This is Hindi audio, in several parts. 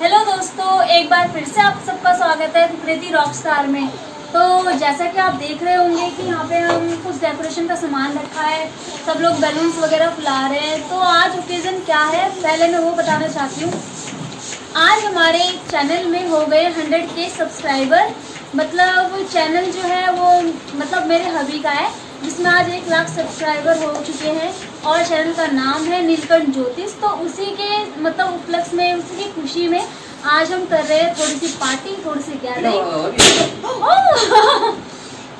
हेलो दोस्तों, एक बार फिर से आप सबका स्वागत है कृति रॉक स्टार में। तो जैसा कि आप देख रहे होंगे कि यहाँ पे हम कुछ डेकोरेशन का सामान रखा है, सब लोग बैलून्स वगैरह फुला रहे हैं। तो आज ओकेजन क्या है, पहले मैं वो बताना चाहती हूँ। आज हमारे चैनल में हो गए हंड्रेड के सब्सक्राइबर मतलब चैनल जो है वो मतलब मेरे हबी का है, जिसमें आज एक लाख सब्सक्राइबर हो चुके हैं। और चैनल का नाम है नीलकंठ ज्योतिष तो उसी के मतलब उपलक्ष्य में उसी की खुशी में आज हम कर रहे हैं थोड़ी सी पार्टी थोड़ी सी गैदरिंग।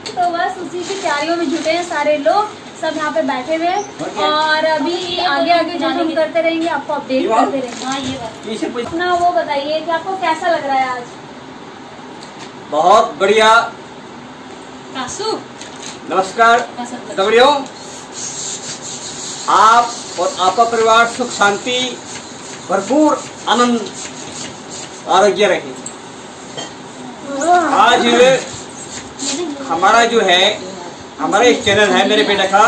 तो बस उसी की तैयारियों में जुटे हैं सारे लोग सब यहाँ पे बैठे हुए हैं। और अभी आगे आगे जो हम करते रहेंगे आपको अपडेट करते रहेंगे। हाँ अपना वो बताइए कि आपको कैसा लग रहा है आज? बहुत बढ़िया। नमस्कार। आप और आपका परिवार सुख शांति भरपूर आनंद आरोग्य रहे। आज हमारा जो है हमारा एक चैनल है मेरे बेटा का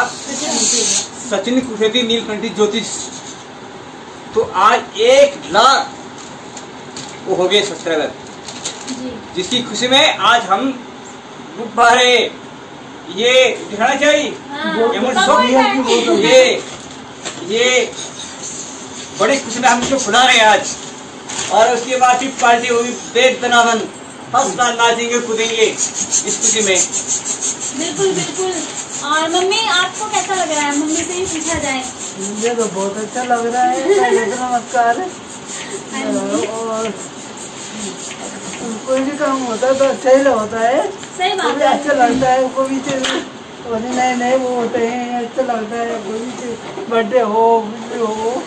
सचिन कुशेती नीलकंठी ज्योतिष। तो आज एक लाख वो हो गए सब्सक्राइबर जिसकी खुशी में आज हम गुब्बारे ये दिखाना चाहिए? हाँ, ये ये बड़ी खुशी में हम इसको खुला रहे हैं आज। और उसके बाद फिर पार्टी होगी बेद दनादन फ़र्स्ट क्लास नाचेंगे कूदेंगे इस खुशी में। बिल्कुल बिल्कुल। और मम्मी आपको कैसा लग रहा है? मम्मी से ही पूछा जाए। मुझे तो बहुत अच्छा लग रहा है नमस्कार। और कोई भी काम होता है तो अच्छा ही होता है। सही बात है। अच्छा लगता है कोई भी चीज़। और नए नए वो होते हैं अच्छा लगता है कोई बर्थडे हो कुछ हो।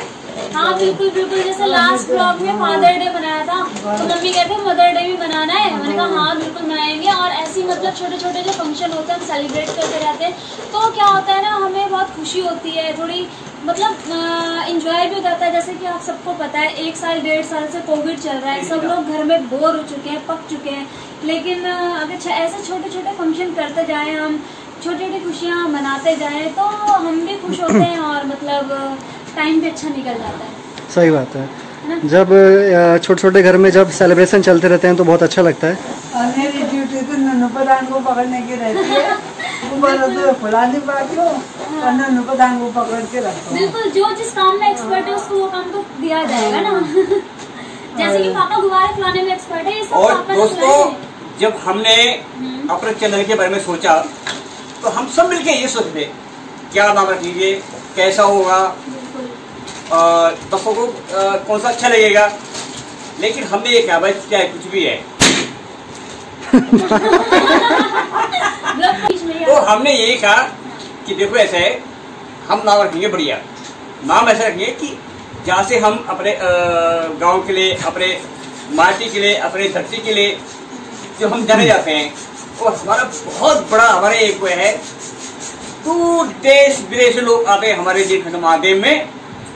हाँ बिल्कुल बिल्कुल जैसे लास्ट ब्लॉग में फादर डे बनाया था तो मम्मी कहते हैं मदर डे भी बनाना है। मैंने कहा हाँ बिल्कुल मनाएँगे। और ऐसी मतलब छोटे छोटे जो फ़ंक्शन होते हैं हम सेलिब्रेट करते रहते हैं तो क्या होता है ना हमें बहुत खुशी होती है थोड़ी मतलब इंजॉय भी हो जाता है। जैसे कि आप सबको पता है एक साल डेढ़ साल से कोविड चल रहा है सब लोग घर में बोर हो चुके हैं पक चुके हैं। लेकिन अगर ऐसे छोटे छोटे फ़ंक्शन करते जाएँ हम छोटी छोटी खुशियाँ मनाते जाएँ तो हम भी खुश होते हैं और मतलब टाइम भी अच्छा निकल जाता है। सही बात है। है ना? जब छोटे छोटे घर में जब सेलिब्रेशन चलते रहते हैं तो बहुत अच्छा लगता है। और मेरी ड्यूटी तो नन्नू प्रधान को पकड़ने की रहती है। बोलो तो फुला नहीं पाती हो और नन्नू प्रधान को पकड़ के रखो। बिल्कुल जो जिस काम में एक्सपर्ट है उसको वो काम तो दिया जाएगा ना। जैसे कि पापा गुब्बारे फुलाने में एक्सपर्ट है ये सब और दोस्तों जब हमने अपने चैनल के बारे में सोचा तो हम सब मिलके ये सोचते क्या नाम रखेंगे कैसा होगा? दर्शकों को कौन सा अच्छा लगेगा? लेकिन हमने ये कहा भाई चाहे कुछ भी है। तो हमने यही कहा कि देखो ऐसा है हम नाम रखेंगे बढ़िया। नाम ऐसा रखेंगे कि जहाँ से हम अपने गाँव के लिए अपने माटी के लिए अपने धरती के लिए जो हम जाने जाते हैं और हमारा बहुत बड़ा हमारे एक वो है। दूर देश विदेश लोग आते हैं हमारे नीलखंड महादेव में।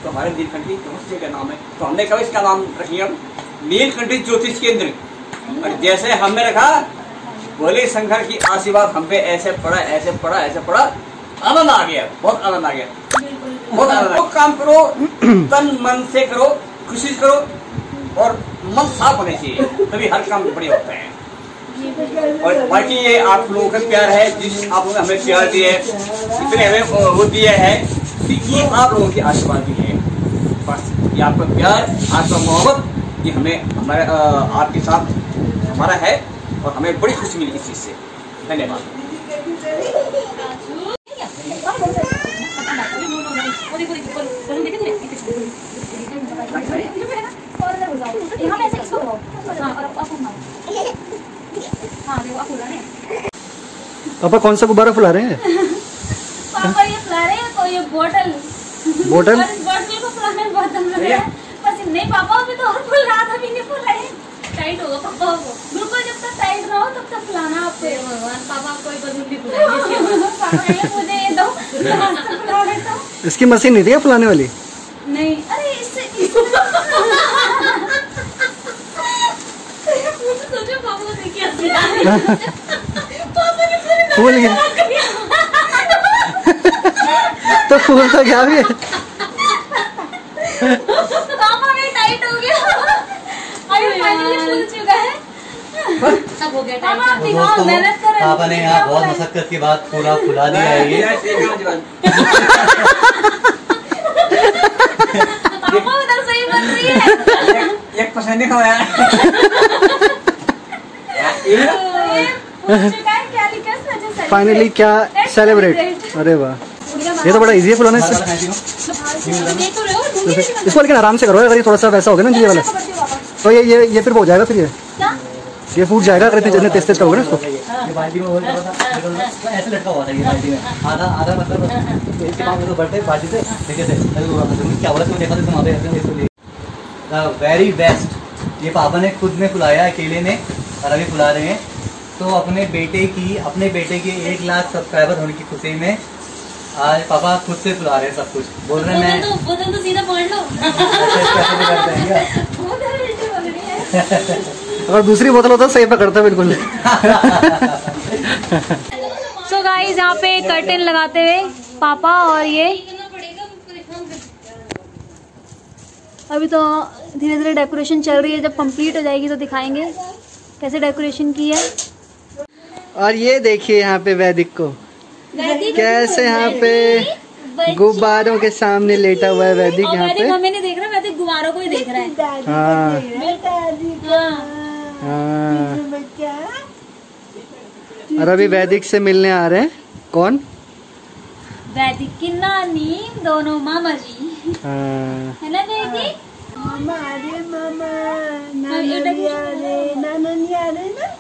तो हमारे नीलकंठी नमस्ते का नाम है। तो हमने कहा इसका नाम रखेंगे हम नीलकंठी ज्योतिष केंद्र। और जैसे हमने रखा बोले शंकर की आशीर्वाद हम पे ऐसे पड़ा ऐसे पड़ा ऐसे पड़ा। आनंद आ गया, बहुत आनंद आ गया। बहुत आनंद। काम करो, तन मन से करो, खुशी करो, और मन साफ़ होने चाहिए, तभी हर काम बढ़िया होता है। और बाकी ये आप लोगों का प्यार है, जिस आप हमें प्यार दिए है, इतने हमें वो दिए है कि ये आप लोगों की आशीर्वाद है। बस, ये आपका प्यार, आपका मोहब्बत, ये हमें, हमारे आपके साथ हमारा है और हमें बड़ी खुशी मिली इस चीज़ से। धन्यवाद यहाँ पे ऐसे इसको हाँ और आप आपको मारो हाँ देखो आप फुला रहे हैं पापा कौन सा गुब्बारा फुला रहे हैं? पापा ये फुला रहे हैं तो ये बोतल। बोतल? बोतल को फुलाने में बहुत दम लग बस नहीं पापा अभी तो और फुल रहा था अभी नहीं फुल रहे टाइट होगा पापा को बिल्कुल जब तक टाइट ना हो तब तक फुलाना आपको भगवान पापा कोई बदल नहीं मुझे ये दो। फुला देता हूँ। इसकी मशीन नहीं थी फुलाने वाली? नहीं अरे इससे इससे। मुझे सोचो पापा है। ने फूल गया। तो फूल तो क्या भी है। पापा हो हो। तो पापा ने यहाँ बहुत मशक्कत के बाद पूरा फुला दिया है ये पापा उधर सही बन रही है। एक पसंद नहीं फाइनली क्या सेलिब्रेट अरे वाह। ये तो बड़ा इजी है फुलाना इससे इसको लेकिन आराम से करो अगर ये थोड़ा सा वैसा हो गया ना ये वाला। तो ये ये ये फिर हो जाएगा फिर ये। ये फूट जाएगा अगर इतने जितने तेज तेज करोगे ना इसको। ये बाल्टी में वो थोड़ा सा ऐसे लटका हुआ था ये बाल्टी में। आधा आधा मतलब इसके पाँव में तो बढ़ते बाल्टी से नीचे से ऐसे हुआ था। तुमने क्या बोला तुमने देखा था तुम ऐसे वेरी बेस्ट। ये पापा ने खुद ने फुलाया अकेले ने। और अभी फुला रहे हैं। तो अपने बेटे की अपने बेटे के एक लाख सब्सक्राइबर होने की खुशी में आज पापा खुद से फुला रहे हैं सब कुछ। बोल हैं मैं तो तो सीधा लो। हैं हो रही है। अगर दूसरी बोतल होता तो सही पकड़ता बिल्कुल। सो गाइस यहाँ पे कर्टेन लगाते हुए पापा और ये। अभी तो धीरे धीरे डेकोरेशन चल रही है जब कंप्लीट हो जाएगी तो दिखाएँगे कैसे डेकोरेशन की है। और ये देखिए यहाँ पे वैदिक को। कैसे यहाँ पे गुब्बारों के सामने लेटा हुआ है वैदिक यहाँ पे। हमें नहीं देख रहा वैदिक गुब्बारों को ही देख रहा है। हाँ। हाँ। हाँ। और अभी वैदिक से मिलने आ रहे हैं। कौन? वैदिक की नानी दोनों मामा जी। हाँ। है ना वैदिक? मामा अरे मामा। हाँ, नाना आ रहे नाना नहीं आ रहे ना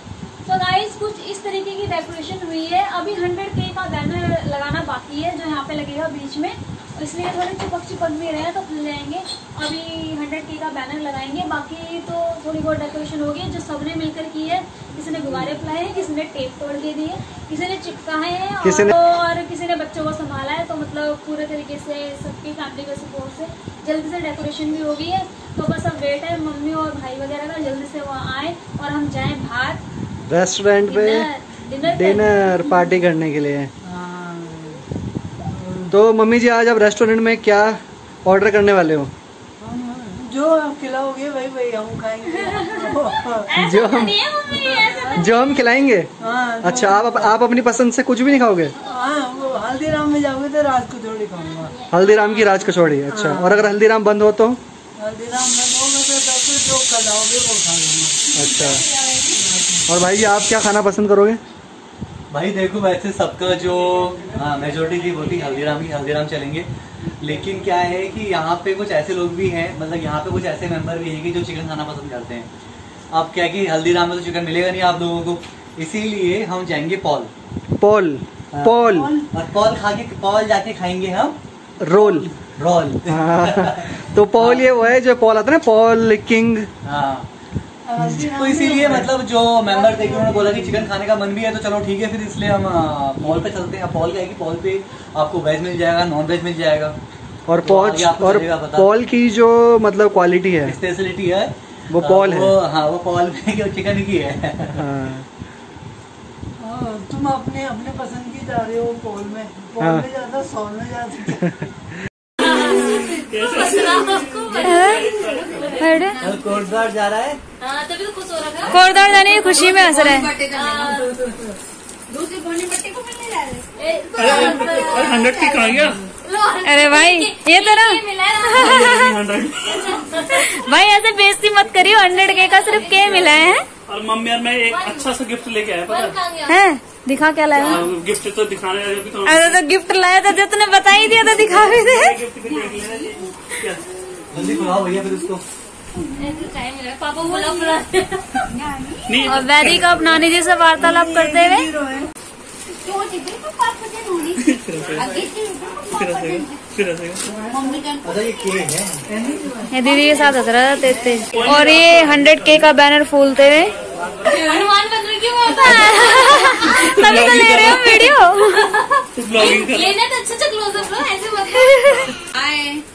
तो गाइस कुछ इस तरीके की डेकोरेशन हुई है। अभी हंड्रेड के का बैनर लगाना बाकी है जो यहाँ पे लगेगा बीच में। इसलिए थोड़े चिपक चिपक भी रहे तो खुल जाएँगे। अभी हंड्रेड के का बैनर लगाएँगे। बाकी तो थोड़ी बहुत डेकोरेशन होगी जो सबने मिलकर की है। किसी ने गुब्बारे फुलाए हैं किसी ने टेप तोड़ के दिए किसी ने चिपकाए हैं किसी ने- और किसी ने बच्चों को संभाला है। तो मतलब पूरे तरीके से सबकी फैमिली के सपोर्ट से जल्दी से डेकोरेशन भी हो गई है तो बस अब वेट है मम्मी और भाई वगैरह का जल्दी से वहाँ आए और हम जाएँ बाहर। रेस्टोरेंट पे डिनर पार्टी करने के लिए। तो मम्मी जी आज आप रेस्टोरेंट में क्या ऑर्डर करने वाले हो? जो आप खिलाओगे वही वही हम खाएँगे। जो हम है जो हम खिलाएँगे? हाँ अच्छा आप आप अपनी पसंद से कुछ भी नहीं खाओगे? हाँ हल्दीराम में जाओगे तो रात को थोड़ी खाऊँगा। हल्दीराम की राज कचौड़ी अच्छा। और अगर हल्दीराम बंद हो तो? हल्दीराम में वो खा लूँगा अच्छा। और भाई जी आप क्या खाना पसंद करोगे? भाई देखो वैसे सबका जो मेजोरिटी थी वो थी हल्दीराम ही हल्दीराम चलेंगे। लेकिन क्या है कि यहाँ पे कुछ ऐसे लोग भी हैं मतलब यहाँ पे कुछ ऐसे मेंबर भी हैं कि जो चिकन खाना पसंद करते हैं। अब क्या कि हल्दीराम में तो चिकन मिलेगा नहीं आप लोगों को। इसीलिए हम जाएँगे पॉल पॉल पॉल और पॉल खा के पॉल जाके खाएँगे हम। रोल रोल हाँ, तो पॉल ये वो है जो पॉल आता है ना पॉल किंग हाँ। तो इसीलिए मतलब जो मेंबर थे कि उन्होंने बोला कि चिकन खाने का मन भी है तो चलो ठीक है फिर इसलिए हम पॉल पे चलते हैं। पॉल क्या है कि पॉल पे आपको वेज मिल जाएगा नॉन वेज मिल जाएगा। और तो पॉल और पॉल की जो मतलब क्वालिटी है। स्पेशलिटी है। वो पॉल है। वो हाँ वो पॉल में जो चिकन की है। हाँ, हाँ, तुम अपने अपने पसंद की जा रहे हो पॉल में। पॉल हाँ। में जाता सॉल में कोटद्वार जा रहा है? कोरदार जाने की खुशी में हंस रहे हैं। हंड्रेड की कहा गया अरे भाई ये तो ना भाई ऐसे बेइज्जती मत करियो हंड्रेड के का सिर्फ़ के मिला है। और मम्मी यार मैं एक अच्छा सा गिफ्ट लेके आया पता है? दिखा क्या लाया? हाँ, गिफ्ट तो दिखाने तो अरे तो गिफ्ट लाया था जो तूने बता ही दिया था दिखा भी दे। खुलाओ भैया फिर उसको। पापा बोला और वैदिक अब नानी जी से वार्तालाप करते हुए? अच्छा ये है। दीदी के साथ हंस रहा था और ये हंड्रेड के का बैनर फूलते हुए? हनुमान बन क्यों तभी तो ले रहे हो वीडियो लेना तो अच्छा क्लोजअप लो ऐसे मत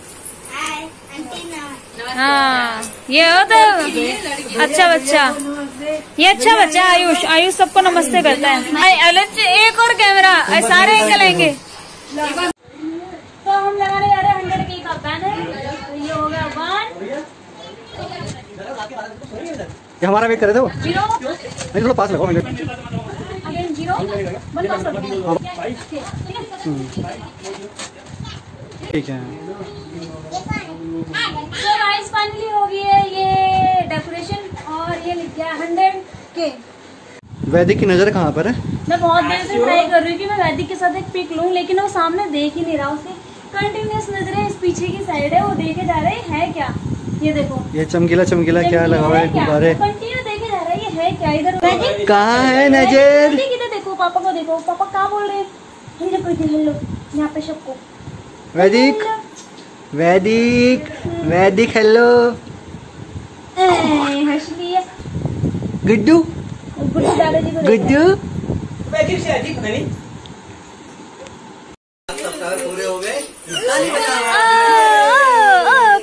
हाँ ये हो तो अच्छा बच्चा। ये अच्छा बच्चा आयुष। आयुष सबको नमस्ते करता है। आई, अलग एक और कैमरा। आई, सारे एंगल आएँगे तो हम लगाने जा रहे हैं हंड्रेड के का बैनर तो ये हो गया वन। ये हमारा वेट कर रहे थे वो नहीं थोड़ा पास लगाओ मिनट अगेन ज़ीरो। ठीक है। सो गाइस फाइनली हो गई है ये डेकोरेशन और ये लिख गया हंड्रेड के वैदिक की नज़र कहाँ पर है? मैं बहुत देर से ट्राई कर रही हूँ कि मैं वैदिक के साथ एक पिक लूँ लेकिन वो सामने देख ही नहीं रहा उसकी कंटिन्यूस नज़रें इस पीछे की साइड है वो देखे जा रहे है क्या? ये देखो। ये चमकीला चमकीला क्या लगा हुआ है गुब्बारे कंटिन्यू देखे जा रहा है ये है क्या इधर? वैदिक कहाँ है नज़र? देखो पापा को देखो पापा क्या बोल रहे हैं? यहाँ पे सबको। वैदिक। वैदिक वैदिक हेलो गुड्डू? गुड्डू दादाजी को देखो। गुड्डू? अजीब से अजीब पता नहीं पूरे हो गए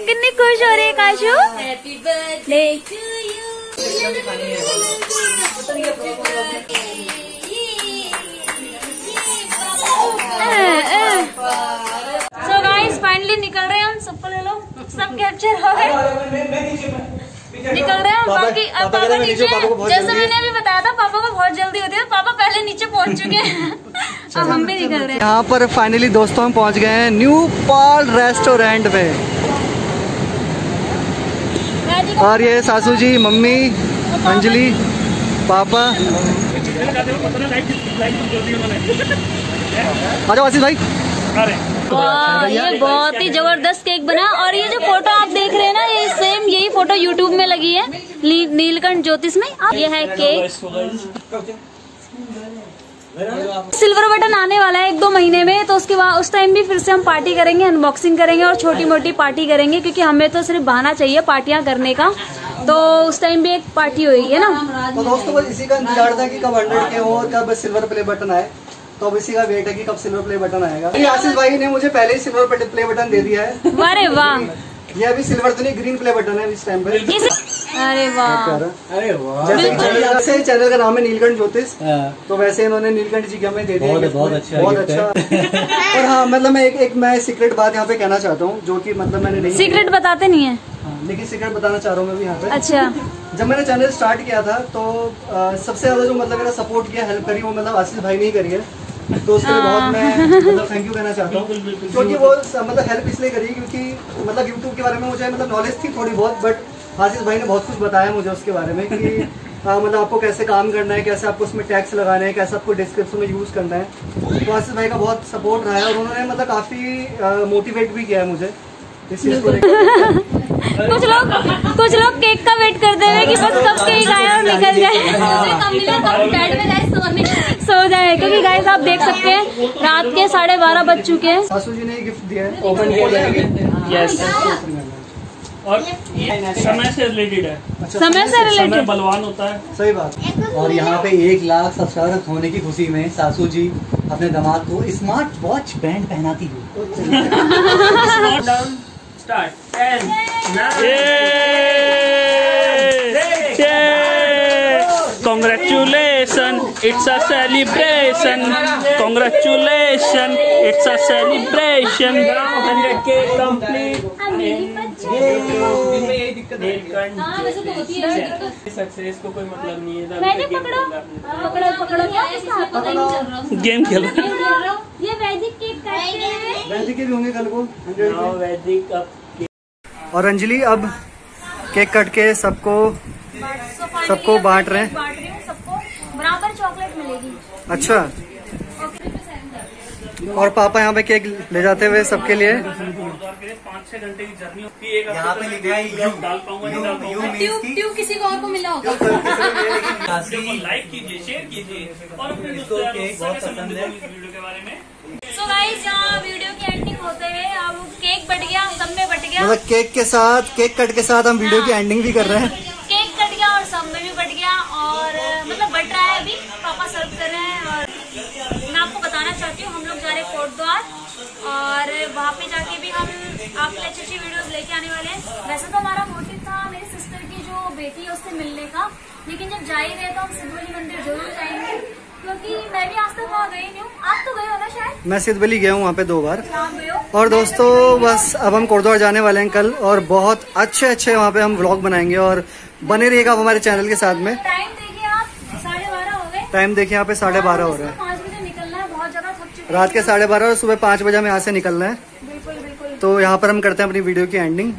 कितनी खुश हो रही काशू हैप्पी बर्थडे टू सो सब कैप्चर हो गए। निकल रहे हैं बाकी अब पापा हैं नीचे जैसे मैंने अभी बताया था पापा को बहुत जल्दी होती है पापा पहले नीचे पहुँच चुके हैं। अब हम भी निकल रहे हैं। यहाँ पर फाइनली दोस्तों हम पहुँच गए हैं न्यू पाल रेस्टोरेंट में और ये सासू जी मम्मी अंजलि पापा। आ जाओ आशीष भाई। अरे वाह ये बहुत ही ज़बरदस्त केक बना और ये जो फ़ोटो आप देख रहे हैं ना ये सेम यही फ़ोटो यूट्यूब में लगी है नीलकंठ ज्योतिष में। ये है केक। सिल्वर बटन आने वाला है एक दो महीने में तो उसके बाद उस टाइम भी फिर से हम पार्टी करेंगे अनबॉक्सिंग करेंगे और छोटी मोटी पार्टी करेंगे क्योंकि हमें तो सिर्फ़ बहाना चाहिए पार्टियाँ करने का। तो उस टाइम भी एक पार्टी होगी है ना? तो दोस्तों इसी का इंतज़ार था कि कब हंड्रेड के हो कब सिल्वर प्ले बटन आए। तो अब इसी का वेट है कि कब सिल्वर प्ले बटन आएगा। ये आशीष भाई ने मुझे पहले ही सिल्वर प्ले बटन दे दिया है। अरे वाह। ये अभी सिल्वर तो नहीं ग्रीन प्ले बटन है इस टाइम पे। अरे वाह। अरे वाह। जैसे चैनल का नाम है नीलकंठ ज्योतिष। हाँ। तो वैसे इन्होंने नीलकंठ जी के हमें दे दिया। बहुत- बहुत अच्छा बहुत अच्छा। और हाँ मतलब मैं एक एक मैं सीक्रेट बात यहाँ पे कहना चाहता हूँ जो कि मतलब मैंने नहीं सीक्रेट बताते नहीं है। हाँ, लेकिन सीक्रेट बताना चाह रहा हूँ मैं भी यहाँ पे। अच्छा। जब मैंने चैनल स्टार्ट किया था तो सबसे ज़्यादा जो मतलब मेरा सपोर्ट किया हेल्प करी वो मतलब आशीष भाई ने ही करी है। तो उसके लिए बहुत मैं मतलब थैंक यू कहना चाहता हूँ। क्योंकि वो मतलब हेल्प इसलिए करी क्योंकि मतलब यूट्यूब के बारे में मुझे मतलब नॉलेज थी थोड़ी बहुत बट आशीष भाई ने बहुत कुछ बताया मुझे उसके बारे में कि अ, मतलब आपको कैसे काम करना है कैसे आपको उसमें टैक्स लगाना है कैसे आपको डिस्क्रिप्शन में यूज़ करना है। तो आशीष भाई का बहुत सपोर्ट रहा है और उन्होंने मतलब काफ़ी मोटिवेट भी किया है मुझे इस चीज़ को कुछ लोग कुछ लोग केक का वेट करते हुए कि बस कब केक आया और निकल जाए। सो जाए क्योंकि गाइस आप देख सकते हैं रात के साढ़े बारह बज चुके हैं। सासू जी ने गिफ्ट दिया है। ओपन किया जाएगा यस और समय से रिलेटेड है। अच्छा समय से समय रिलेटेड बलवान होता है। सही बात। और यहाँ पे एक लाख सब्सक्राइबर होने की खुशी में सासू जी अपने दामाद को स्मार्ट वॉच बैंड पहनाती है। Down Congratulations, it's a celebration. Congratulations, it's a celebration. 100k complete. Success को कोई मतलब नहीं है मैंने पकड़ो पकड़ो पकड़ो क्या इसका हाथ पता नहीं चल रहा गेम खेलो खेल ये वैदिक केक काटते हैं वैसे के भी होंगे कल को 100 नाउ के। वैदिक और अंजलि अब केक कट के सबको सबको बांट रहे हैं। हूँ बराबर चॉकलेट मिलेगी। अच्छा। और पापा यहाँ पे केक ले जाते हुए सबके लिए? पाँच छह घंटे की जर्नी होती है यहाँ पे लिखा है यू डाल पाऊँगा नहीं डाल यू पाऊँगा मीन्स की ट्यूब किसी को और को मिला होगा। लाइक कीजिए शेयर कीजिए और अपने है। वीडियो के बारे में। सो गाइस यहाँ वीडियो की एंडिंग होते हुए अब केक बट गया सब में बट गया। मतलब केक के साथ केक कट के साथ हम वीडियो की एंडिंग भी कर रहे हैं। हूँ हम लोग जा रहे हैं कोट द्वार और वहाँ पे जाके भी हम आपके लिए अच्छी अच्छी वीडियोस लेके आने वाले हैं। वैसे तो हमारा मोटिव था मेरी सिस्टर की जो बेटी है उससे मिलने का लेकिन जब जा ही रहे तो हम सिद्धोली मंदिर ज़रूर जाएँगे क्योंकि मैं भी आज तक वहाँ गई नहीं हूँ। आप तो गए हो ना शायद? मैं सिद्धबली गया हूँ वहाँ पे दो बार। गए और दोस्तों बस अब हम कोटद्वार जाने वाले हैं कल और बहुत अच्छे अच्छे वहाँ पे हम व्लॉग बनाएँगे और बने रहिएगा आप हमारे चैनल के साथ में। टाइम देखिए आप साढ़े बारह हो गए। टाइम देखिए यहाँ पे साढ़े बारह हो रहा है पाँच बजे निकलना है बहुत ज़्यादा थक चुके रात के साढ़े बारह और सुबह पाँच बजे हमें यहाँ से निकलना है हैं। बिल्कुल बिल्कुल तो यहाँ पर हम करते हैं अपनी वीडियो की एंडिंग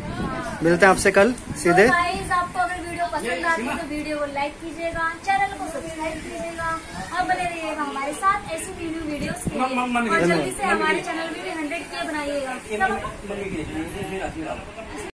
मिलते हैं आपसे कल सीधे तो आपको अगर वीडियो पसंद आती है तो वीडियो को लाइक कीजिएगा चैनल को सब्सक्राइब कीजिएगा और बने रहिएगा हमारे साथ ऐसी वीडियोस के लिए और जल्दी से हमारे चैनल में भी हंड्रेड के बनाइएगा